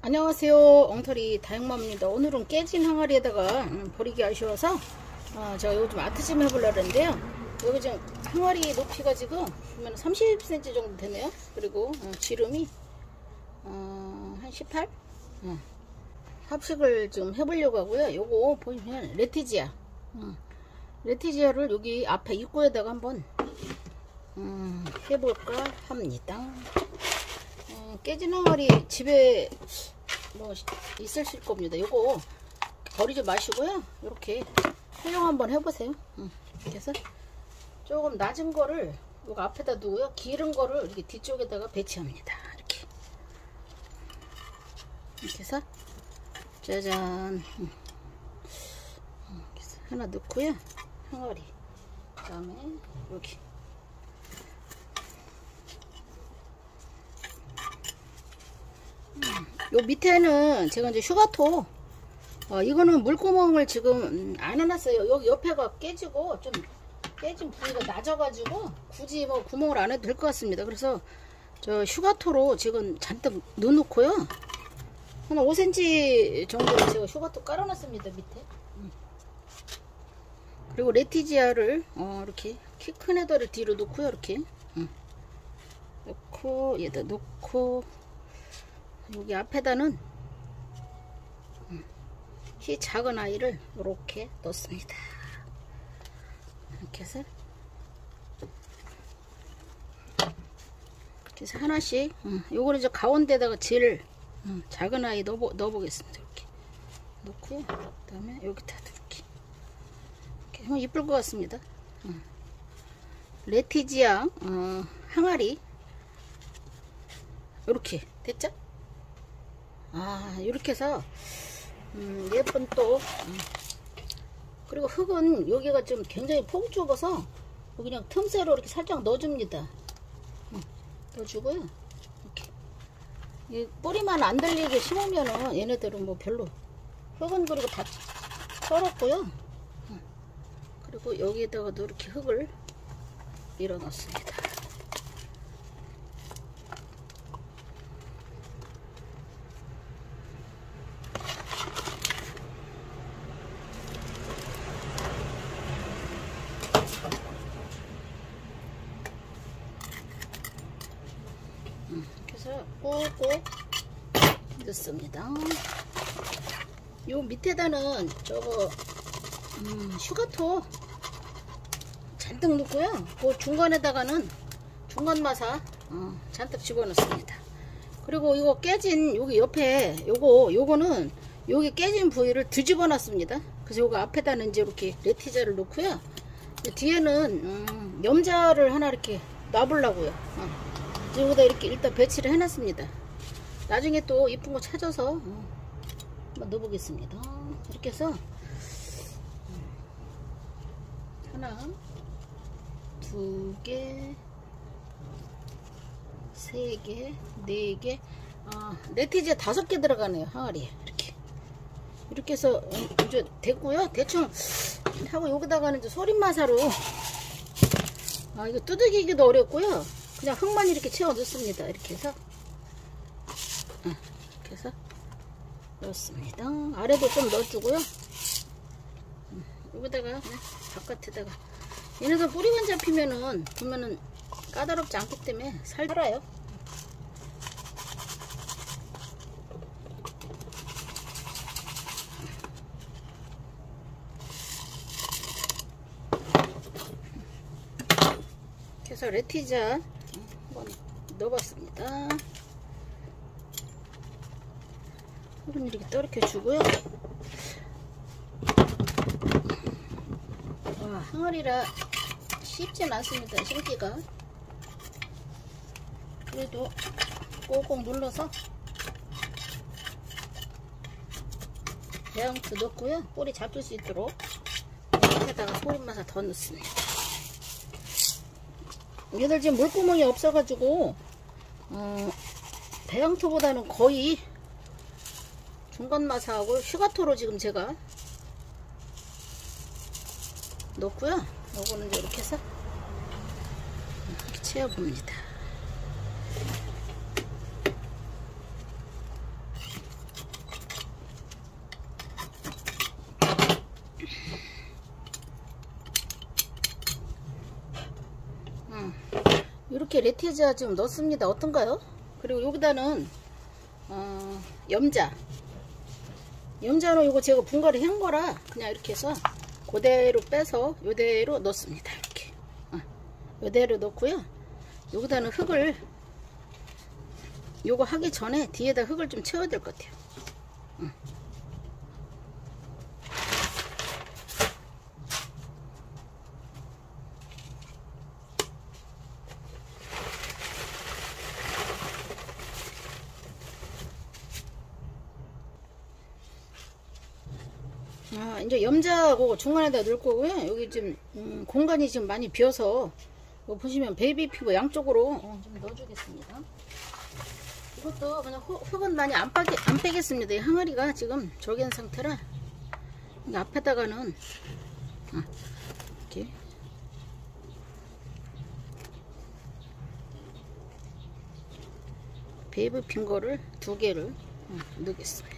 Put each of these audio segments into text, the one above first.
안녕하세요. 엉터리 다육맘입니다. 오늘은 깨진 항아리에다가 음, 버리기 아쉬워서 어, 제가 좀 아트 좀 해보려고 했는데요. 여기 지금 항아리 높이가 지금 보면 30cm 정도 되네요. 그리고 어, 지름이 어, 한 18? 어. 합식을 좀 해보려고 하고요. 요거 보시면 레티지아. 어. 레티지아를 여기 앞에 입구에다가 한번 음, 해볼까 합니다 어, 깨진 항아리 집에 뭐 있으실 겁니다. 요거 버리지 마시고요. 이렇게 활용 한번 해보세요. 응. 이렇게 해서 조금 낮은 거를 요거 앞에다 두고요. 길은 거를 이렇게 뒤쪽에다가 배치합니다. 이렇게 이렇게 해서 짜잔 해서 하나 넣고요. 항아리 그 다음에 여기 요 밑에는 제가 이제 휴가토. 어, 이거는 물구멍을 지금 음, 안 해놨어요. 여기 옆에가 깨지고 좀 깨진 부위가 낮아가지고 굳이 뭐 구멍을 안 해도 될 것 같습니다. 그래서 저 휴가토로 지금 잔뜩 넣어놓고요. 한 5cm 정도 제가 휴가토 깔아놨습니다 밑에. 음. 그리고 레티지아를 어, 이렇게 키 큰 애들을 뒤로 놓고요 이렇게. 음. 놓고 얘다 놓고 여기 앞에다는 키 작은 아이를 이렇게 넣습니다. 이렇게 해서 이렇게 해서 하나씩 요거는 이제 가운데다가 제일 작은 아이 넣어, 넣어보겠습니다. 이렇게 넣고요. 그 다음에 여기다 이렇게 이렇게 하면 이쁠 것 같습니다. 레티지아 어, 항아리 이렇게 됐죠? 아 이렇게 해서 음, 예쁜 또 음. 그리고 흙은 여기가 좀 굉장히 폭 좁아서 그냥 틈새로 이렇게 살짝 넣어줍니다 음, 넣어주고요 이렇게 이 뿌리만 안 들리게 심으면은 얘네들은 뭐 별로 흙은 그리고 다 털었고요 음. 그리고 여기에다가도 이렇게 흙을 밀어 넣습니다 그래서 꼭꼭 넣습니다. 요 밑에다는 저거 음, 슈가토 잔뜩 넣고요. 그 중간에다가는 중간 마사 어, 잔뜩 집어넣습니다. 그리고 이거 깨진 여기 옆에 요거 요거는 여기 깨진 부위를 뒤집어 놨습니다. 그래서 요거 앞에다는 이제 이렇게 레티자를 넣고요. 뒤에는 음, 염자를 하나 이렇게 놔보려고요. 어. 여기다 이렇게 일단 배치를 해놨습니다. 나중에 또 이쁜 거 찾아서 어, 한번 넣어보겠습니다. 이렇게 해서 하나, 두 개, 세 개, 네 개, 아, 네티지에 다섯 개 들어가네요. 항아리에 이렇게 이렇게 해서 이제 됐고요. 대충 하고 여기다가는 이제 소림마사로 아 이거 뚜드기기도 어렵고요. 그냥 흙만 이렇게 채워 넣습니다. 이렇게 해서 이렇게 해서 넣습니다. 아래도 좀 넣어주고요. 여기다가 바깥에다가 얘네들 뿌리만 잡히면은 보면은 까다롭지 않기 때문에 살아요. 그래서 레티자 한번 넣어봤습니다. 흙은 이렇게 떨어켜 주고요. 와, 항아리라 쉽진 않습니다. 심기가. 그래도 꼭꼭 눌러서 배양도 넣고요. 뿌리 잡힐 수 있도록 여기다가 소금맛을 더 넣습니다. 얘들 지금 물구멍이 없어가지고 어, 배양토보다는 거의 중간 마사하고 슈가토로 지금 제가 넣고요. 요거는 이렇게 해서 이렇게 채워봅니다. 이렇게 레티자 좀 넣습니다. 어떤가요? 그리고 여기다는 어, 염자 염자로 이거 제가 분갈이 한 거라 그냥 이렇게 해서 그대로 빼서 요대로 넣습니다. 이렇게 어, 요대로 넣고요. 여기다는 흙을 요거 하기 전에 뒤에다 흙을 좀 채워야 될 것 같아요. 응. 아, 이제 염자하고 중간에다 넣을 거고요. 여기 지금 음, 공간이 지금 많이 비어서 이거 보시면 베이비 피부 양쪽으로 어, 좀 넣어주겠습니다. 이것도 그냥 흙, 흙은 많이 안, 빠게, 안 빼겠습니다. 이 항아리가 지금 저기한 상태라 이 앞에다가는 아, 이렇게 baby finger를 두 개를 어, 넣겠습니다.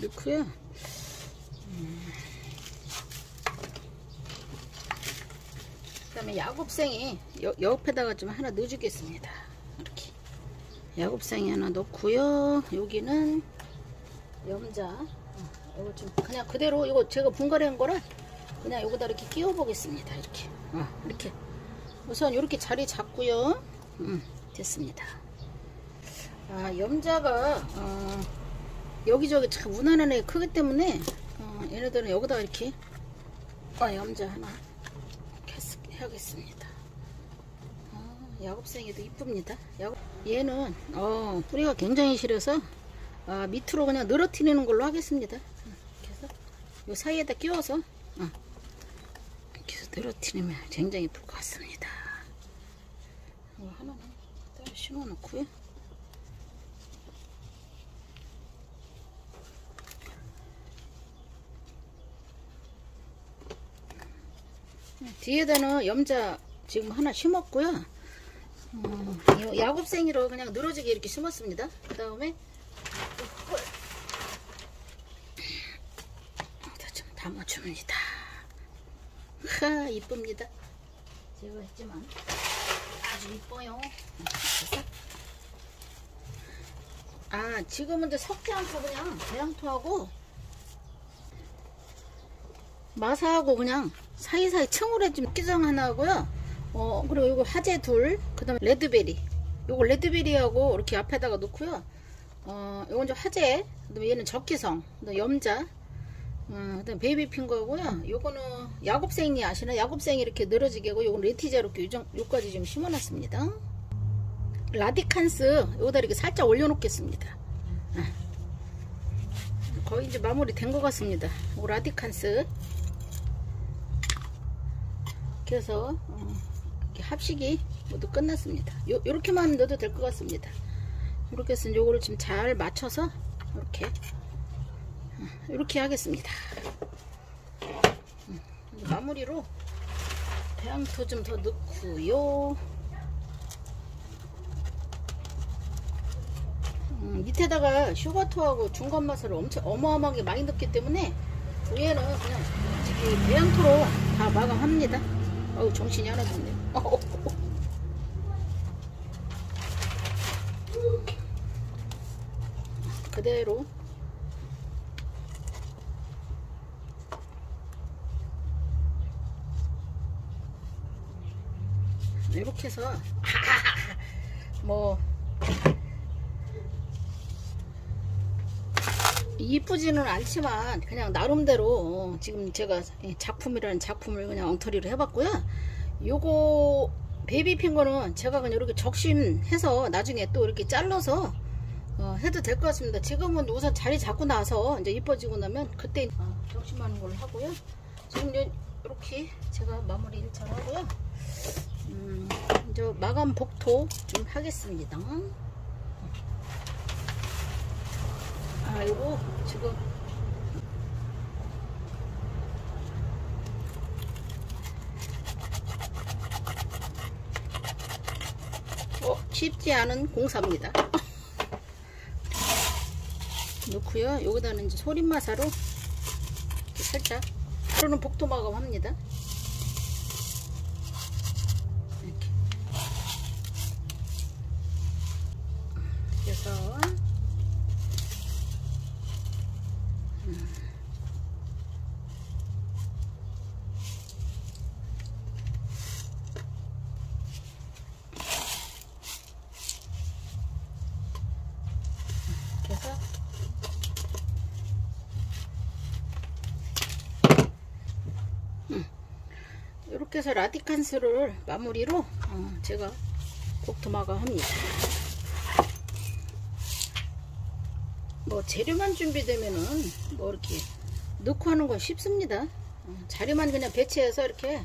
넣고요. 음. 그다음에 야곱생이 여, 옆에다가 좀 하나 넣어주겠습니다. 이렇게 야곱생이 하나 넣고요. 여기는 염자. 어, 이거 좀 그냥 그대로 이거 제가 분갈이 한 거라 그냥 여기다 이렇게 끼워 보겠습니다. 이렇게 어, 이렇게 우선 이렇게 자리 잡고요. 음, 됐습니다. 아 염자가 어, 여기저기 참 무난한 애 크기 때문에 어, 얘네들은 여기다 이렇게 아, 염자 하나 해야겠습니다. 아, 야곱생이도 이쁩니다. 야곱, 얘는 어, 뿌리가 굉장히 시려서 아, 밑으로 그냥 늘어뜨리는 걸로 하겠습니다. 이 사이에다 끼워서 어, 이렇게 해서 늘어뜨리면 굉장히 이쁠 것 같습니다. 이거 하나는 따로 심어 놓고요. 뒤에다는 염자 지금 하나 심었고요. 음, 이 야곱생이로 그냥 늘어지게 이렇게 심었습니다. 그 다음에 좀 담아줍니다. 하 이쁩니다. 제가 했지만 아주 이뻐요. 아 지금은 이제 섞지 않고 그냥 대양토하고 마사하고 그냥 사이사이 층으로 좀 끼정 하나 하고요. 어, 그리고 이거 하재 둘, 그 다음에 레드베리. 요거 레드베리하고 이렇게 앞에다가 놓고요. 어, 요건 좀 하재, 그 다음에 얘는 적기성, 그 다음에 염자, 어, 그 다음에 baby finger고요. 요거는 야곱세니 아시나? 야곱세니 이렇게 늘어지게 하고, 요건 레티자 이렇게 요정, 요까지 좀 심어놨습니다. 라디칸스, 요거다 이렇게 살짝 올려놓겠습니다. 아. 거의 이제 마무리 된 것 같습니다. 요 라디칸스. 그래서 어, 합식이 모두 끝났습니다. 요, 요렇게만 넣어도 될 것 같습니다. 이렇게 해서 요거를 지금 잘 맞춰서 이렇게 이렇게 하겠습니다. 마무리로 배양토 좀 더 넣고요. 음, 밑에다가 슈가토하고 중간맛을 엄청 어마어마하게 많이 넣기 때문에 위에는 그냥 배양토로 다 마감합니다. 어우 정신이 하나도 없네. 그대로. 이렇게 해서 뭐 이쁘지는 않지만 그냥 나름대로 지금 제가 작품이라는 작품을 그냥 엉터리로 해봤고요. 요거 베이비핀 거는 제가 그냥 이렇게 적심해서 나중에 또 이렇게 잘라서 어, 해도 될 것 같습니다. 지금은 우선 자리 잡고 나서 이제 이뻐지고 나면 그때 어, 적심하는 걸로 하고요. 지금 이렇게 제가 마무리 1차 하고요. 음, 이제 마감 복토 좀 하겠습니다 아이고 지금. 어, 쉽지 않은 공사입니다. 넣고요. 여기다는 이제 소림마사로 살짝 하루는 복도 마감합니다. 이렇게. 그래서 이렇게 해서 라디칸스를 마무리로 어, 제가 복토마가 합니다. 뭐 재료만 준비되면은 뭐 이렇게 넣고 하는 건 쉽습니다. 어, 자료만 그냥 배치해서 이렇게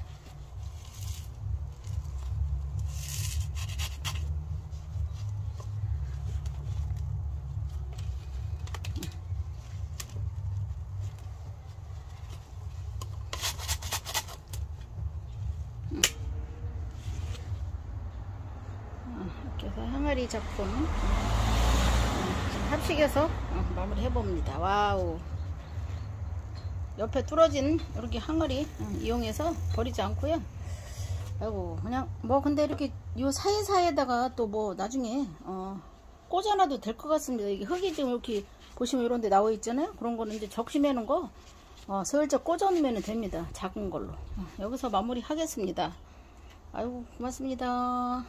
작품 어, 합식해서 어, 마무리 해봅니다. 와우. 옆에 뚫어진 이렇게 항아리 어, 이용해서 버리지 않고요. 아이고 그냥 뭐 근데 이렇게 요 사이사이에다가 또 뭐 나중에 어, 꽂아놔도 될 것 같습니다. 이게 흙이 지금 이렇게 보시면 이런 데 나와 있잖아요. 그런 거는 이제 적심해 놓은 거 어, 슬쩍 꽂아놓으면 됩니다. 작은 걸로. 어, 여기서 마무리 하겠습니다. 아이고 고맙습니다.